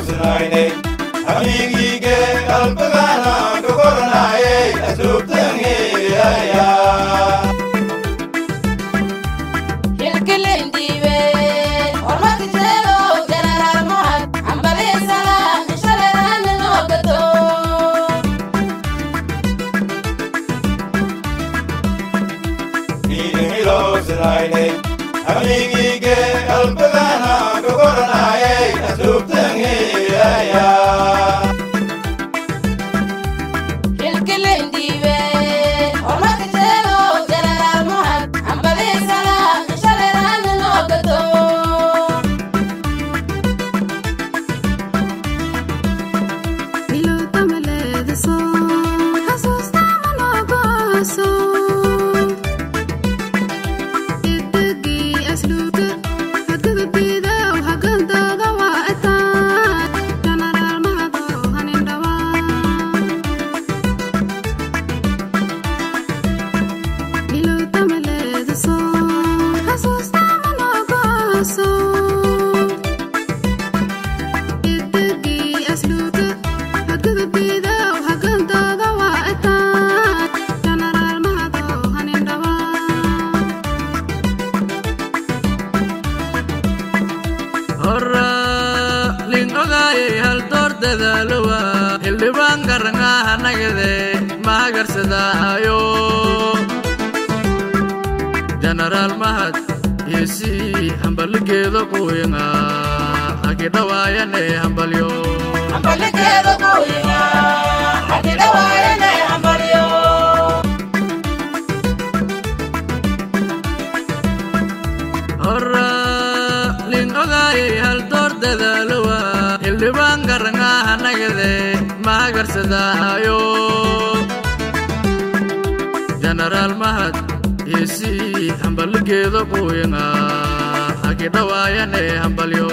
وزنايني هميكيك قلبنا كقرناي أسلوب تنهي يا يا Hamingige kalbana dubtangi ya ya ilowsanaynay amnigiige qalbigana kagoranayay asluubtangiaya xildhibaan garangaha nagade mahagarsadaayo jenaraal mahad heesi hambaligeeda quuyanga akidhawaayane hambalyo mahagarsadaayo jenaraal mahad heesi hambaligeeda quuyanga akidhawaayane hambalyo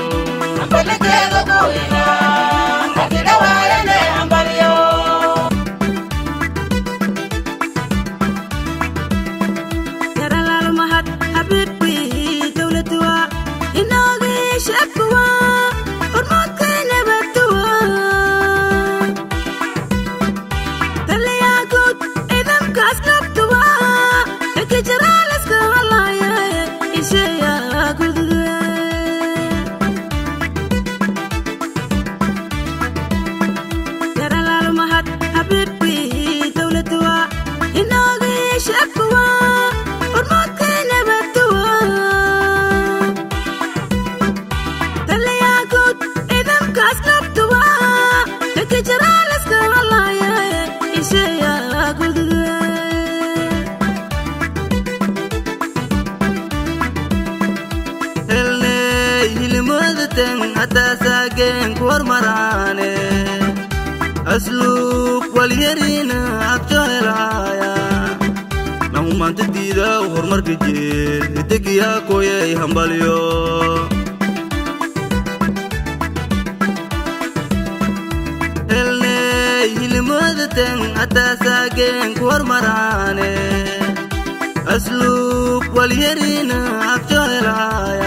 asluub walyarina abjohelaya nahumaanta diida horumarka jeel hidegiyaa koyay hambalyo. Helney hilimoodatan ataasaagen kuhormaraane asluub walyarina abjohelaya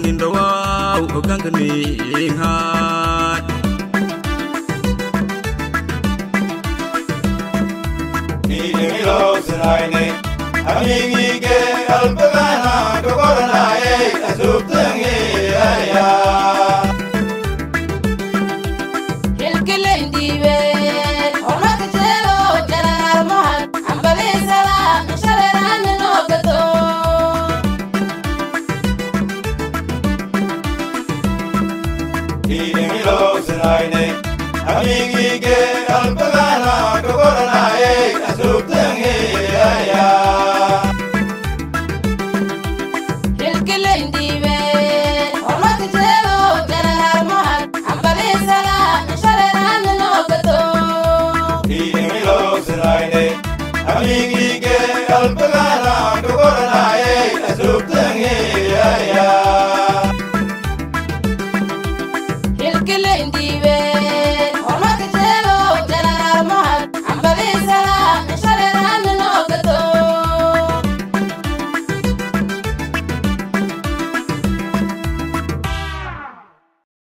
hanin dhawaaw ogaanka niinghaay ilowsanaynay amnigiige amigiige albagaana ka goranayay asubtangeeyaya Amigige albagaana ka goranayay asubtangeeyaya